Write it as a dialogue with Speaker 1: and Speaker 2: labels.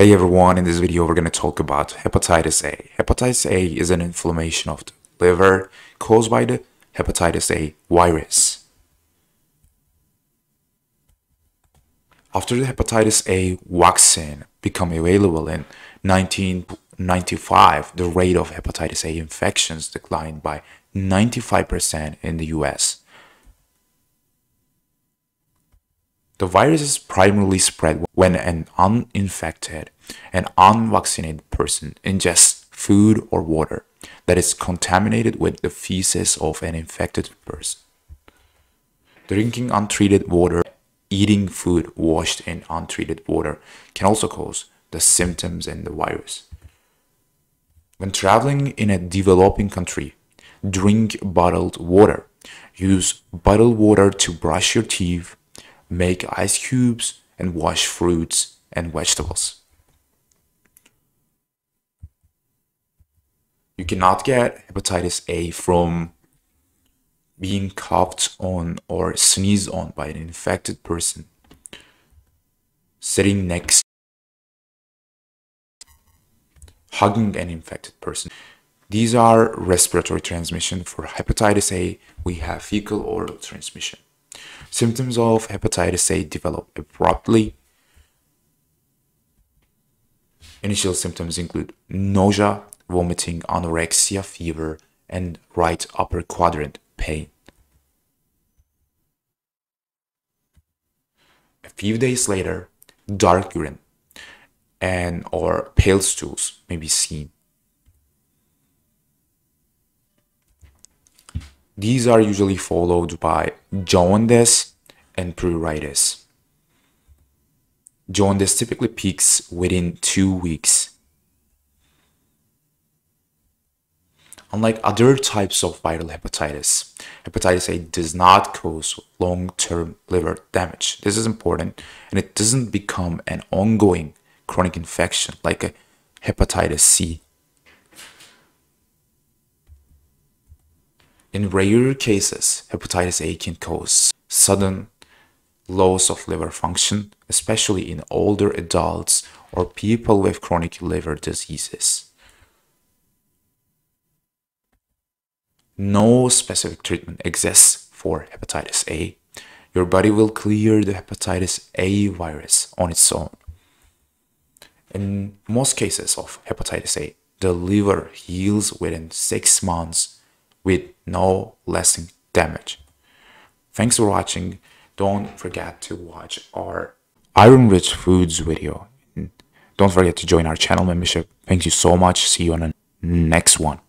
Speaker 1: Hey everyone, in this video we're going to talk about hepatitis A. Hepatitis A is an inflammation of the liver caused by the hepatitis A virus. After the hepatitis A vaccine became available in 1995, the rate of hepatitis A infections declined by 95% in the US. The virus is primarily spread when an uninfected and unvaccinated person ingests food or water that is contaminated with the feces of an infected person. Drinking untreated water, eating food washed in untreated water can also cause the symptoms and the virus. When traveling in a developing country, drink bottled water. Use bottled water to brush your teeth make ice cubes, and wash fruits and vegetables. You cannot get hepatitis A from being coughed on or sneezed on by an infected person sitting next hugging an infected person. These are respiratory transmission. For hepatitis a we have fecal oral transmission Symptoms of hepatitis A develop abruptly. Initial symptoms include nausea, vomiting, anorexia, fever, and right upper quadrant pain. A few days later, dark urine and or pale stools may be seen. These are usually followed by jaundice and pruritus. Jaundice typically peaks within two weeks. Unlike other types of viral hepatitis, hepatitis A does not cause long-term liver damage. This is important and it doesn't become an ongoing chronic infection like a hepatitis C In rare cases, hepatitis A can cause sudden loss of liver function, especially in older adults or people with chronic liver diseases. No specific treatment exists for hepatitis A. Your body will clear the hepatitis A virus on its own. In most cases of hepatitis A, the liver heals within six months with no lasting damage. Thanks for watching. Don't forget to watch our iron rich foods video. Don't forget to join our channel membership. Thank you so much. See you on the next one.